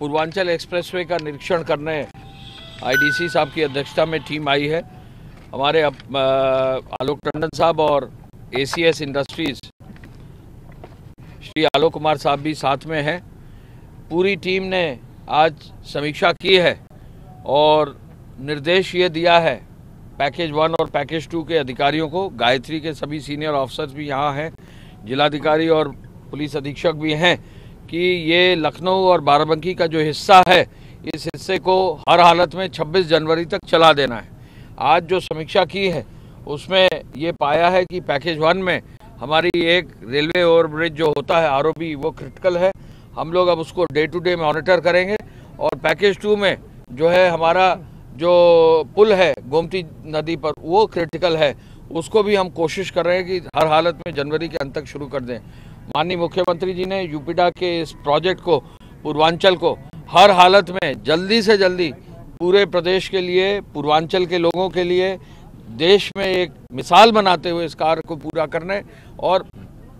Purvanchal expressway का निरीक्षण करने आईडीसी साहब की अध्यक्षता में टीम आई है। हमारे आलोक टंडन साहब और एसीएस इंडस्ट्रीज़ श्री आलोक कुमार साहब भी साथ में हैं। पूरी टीम ने आज समीक्षा की है और निर्देश ये दिया है, पैकेज वन और पैकेज टू के अधिकारियों को। गायत्री के सभी सीनियर ऑफिसर्स भी यहाँ हैं, जिलाधिकारी और पुलिस अधीक्षक भी हैं। कि ये लखनऊ और बाराबंकी का जो हिस्सा है, इस हिस्से को हर हालत में 26 जनवरी तक चला देना है। आज जो समीक्षा की है, उसमें ये पाया है कि पैकेज वन में हमारी एक रेलवे ओवरब्रिज जो होता है आर वो क्रिटिकल है। हम लोग अब उसको डे टू डे मॉनिटर करेंगे और पैकेज टू में जो है हमारा जो पुल है, गोमती नदी पर, वो क्रिटिकल है। उसको भी हम कोशिश कर रहे हैं कि हर हालत में जनवरी के अंत तक शुरू कर दें। माननीय मुख्यमंत्री जी ने यूपीडा के इस प्रोजेक्ट को, पूर्वांचल को हर हालत में जल्दी से जल्दी पूरे प्रदेश के लिए, पूर्वांचल के लोगों के लिए, देश में एक मिसाल बनाते हुए इस कार्य को पूरा करने और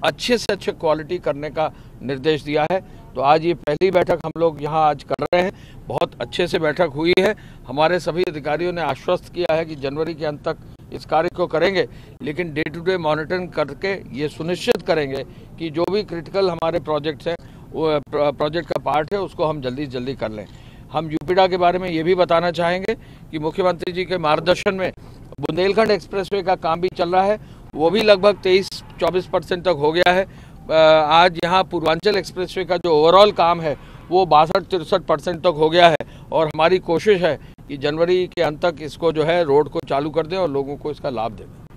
अच्छे से अच्छे क्वालिटी करने का निर्देश दिया है। तो आज ये पहली बैठक हम लोग यहाँ आज कर रहे हैं। बहुत अच्छे से बैठक हुई है। हमारे सभी अधिकारियों ने आश्वस्त किया है कि जनवरी के अंत तक इस कार्य को करेंगे, लेकिन डे टू डे मॉनिटरिंग करके ये सुनिश्चित करेंगे कि जो भी क्रिटिकल हमारे प्रोजेक्ट्स हैं, वो प्रोजेक्ट का पार्ट है, उसको हम जल्दी जल्दी कर लें। हम यूपीडा के बारे में ये भी बताना चाहेंगे कि मुख्यमंत्री जी के मार्गदर्शन में बुंदेलखंड एक्सप्रेसवे का काम भी चल रहा है, वो भी लगभग तेईस चौबीस परसेंट तक हो गया है। आज यहाँ पूर्वांचल एक्सप्रेसवे का जो ओवरऑल काम है, वो बासठ तिरसठ परसेंट तक हो गया है। और हमारी कोशिश है कि जनवरी के अंत तक इसको जो है रोड को चालू कर दें और लोगों को इसका लाभ दें।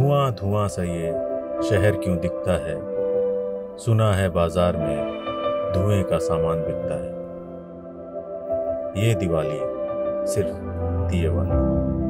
धुआँ धुआँ सा ये शहर क्यों दिखता है? सुना है बाज़ार में धुएँ का सामान बिकता है। ये दिवाली सिर्फ़ दिए वाली।